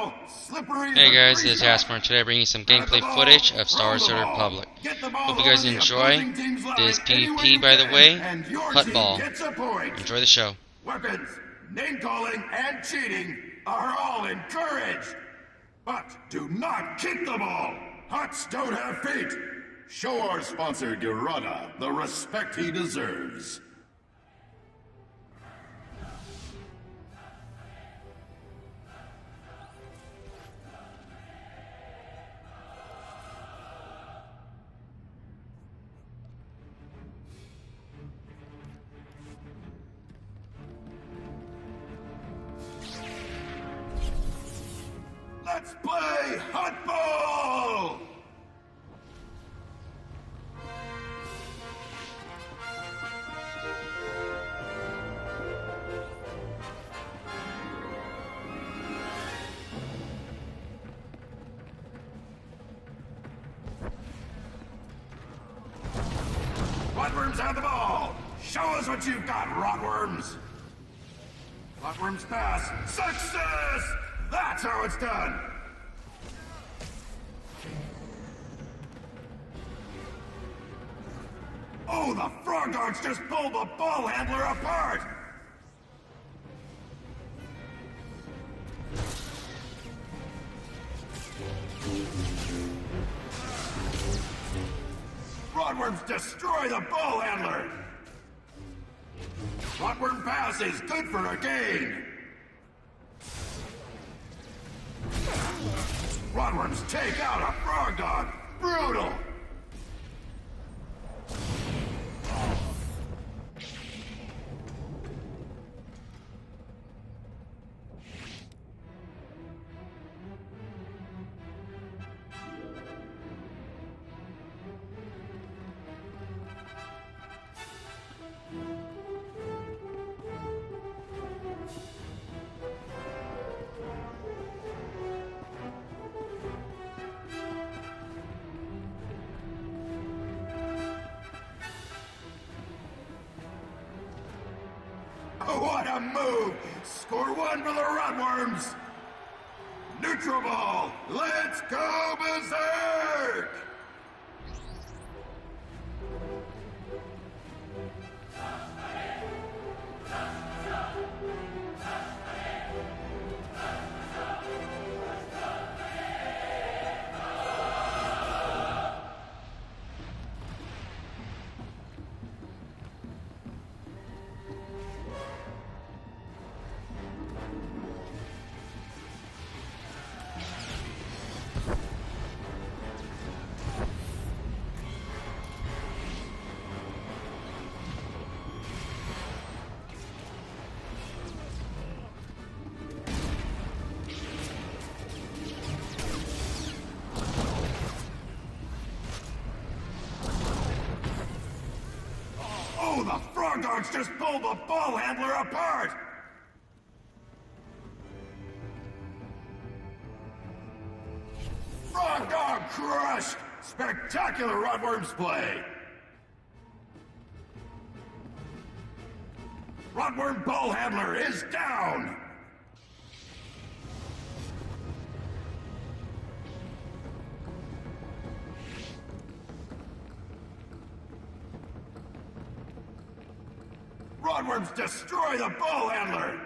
Hey guys, this is. Asper, today I'm bringing some gameplay footage of Star Wars Republic. get the ball Hope you guys enjoy opposing team's line this PvP, by the way. Putt ball. gets a point. Enjoy the show. Weapons, name calling, and cheating are all encouraged. But do not kick the ball. Hutts don't have feet. Show our sponsor, Girada, the respect he deserves. Us what you've got, Rotworms! Rotworms pass. Success! That's how it's done! Oh, the frog dogs just pulled the ball handler apart! Rotworms destroy the ball handler! Rotworm pass is good for a gain! Rotworms take out a frog dog! Brutal! What a move! Score one for the Rotworms! Neutral ball! Let's go berserk! Just pulled the ball handler apart! Frog dog crushed! Spectacular Rotworms play! Rotworm ball handler is down! Rotworms destroy the ball handler!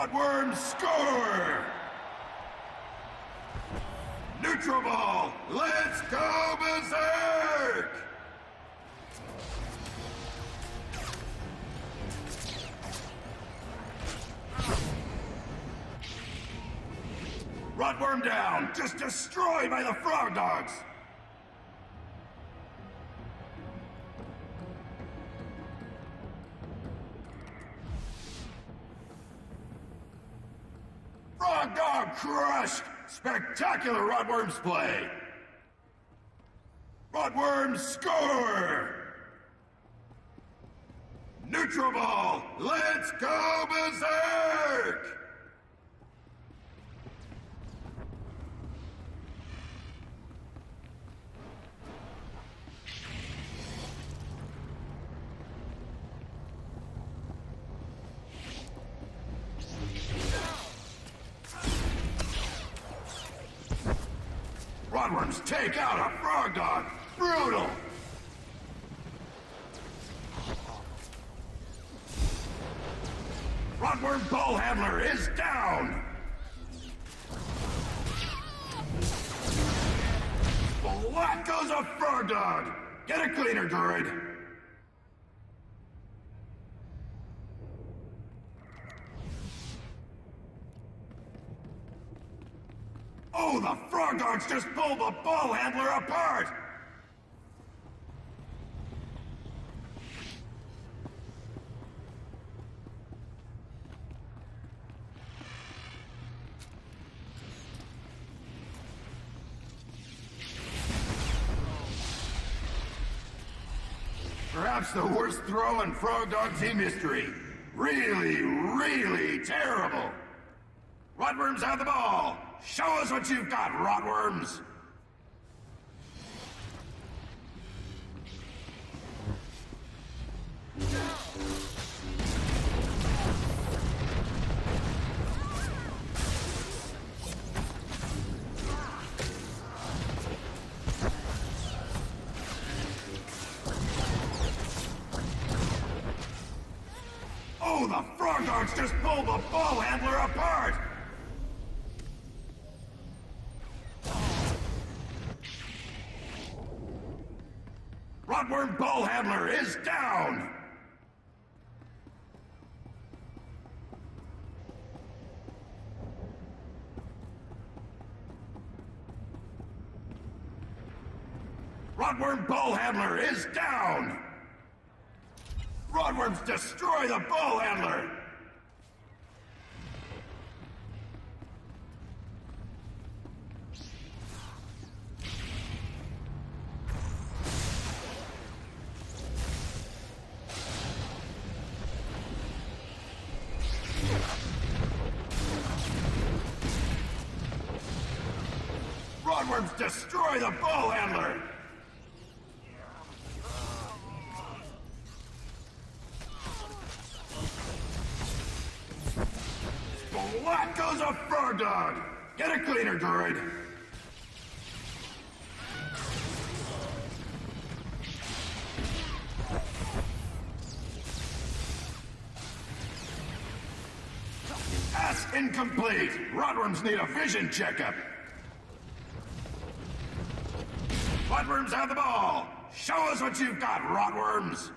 Rotworms score! Neutral ball! Let's go berserk! Rotworm down! Just destroyed by the frog dogs! Spectacular Rotworms play! Rotworms score! Neutral ball! Let's go berserk! Take out a frog dog! Brutal! Rotworm Ball Handler is down! Black goes a frog dog! Get a cleaner, droid! Oh, the frog dogs just pulled the ball handler apart! Perhaps the worst throw in Frog Dog team history. Really, really terrible. Rotworms have the ball. Show us what you've got, Rotworms. Oh, the Frog just pulled the ball handler apart! Rotworm Ball Handler is down! Rotworm Ball Handler is down! Rotworms destroy the Ball Handler! Destroy the Ball Handler! Black goes a frog dog! Get a cleaner, droid! Pass incomplete! Rotworms need a vision checkup! Rotworms have the ball! Show us what you've got, Rotworms!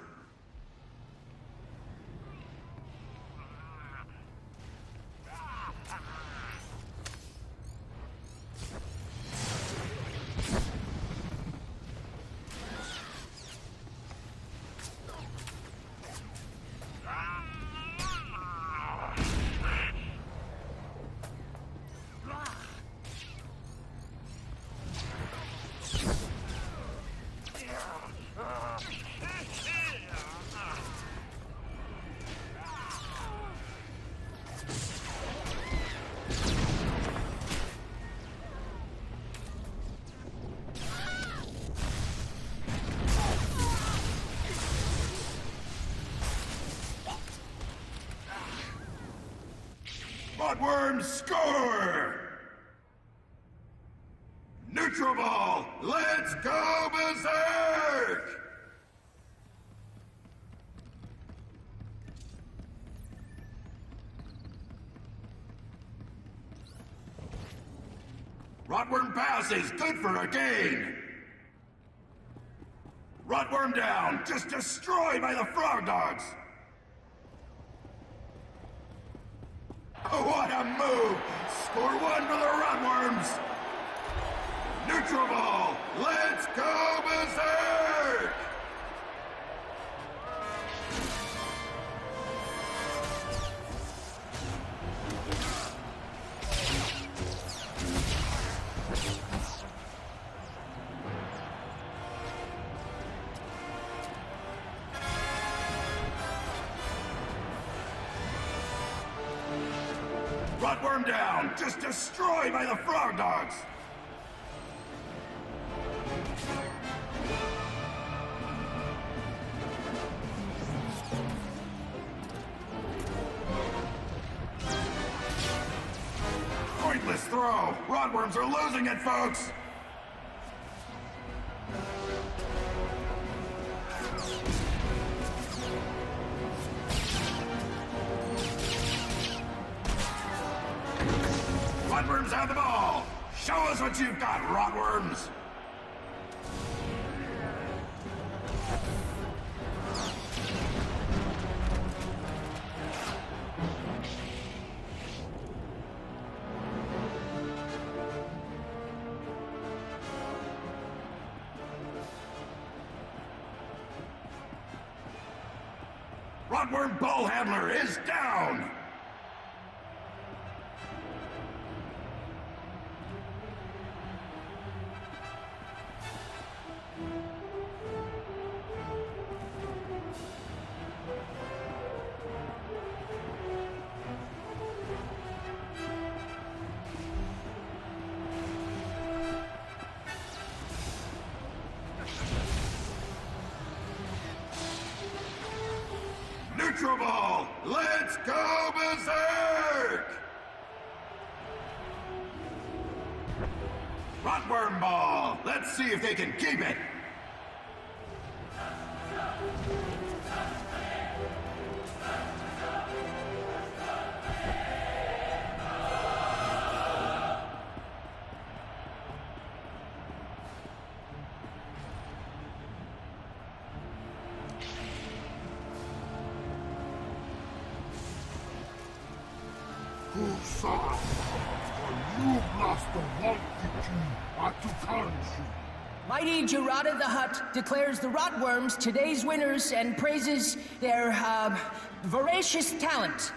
Rotworms score! Neutral ball, let's go berserk! Rotworm pass is good for a gain! Rotworm down, just destroyed by the frog dogs! What a move! Score one for the Rotworms! Neutral ball, let's Rotworm down! Just destroyed by the frog dogs! Pointless throw! Rotworms are losing it, folks! Have the ball! Show us what you've got, Rotworms! Rotworm Ball Handler is down! Let's see if they can keep it! Kusara, you lost the Wankiki Atukanshi. Mighty Gerada the Hutt declares the Rotworms today's winners and praises their, uh, voracious talent.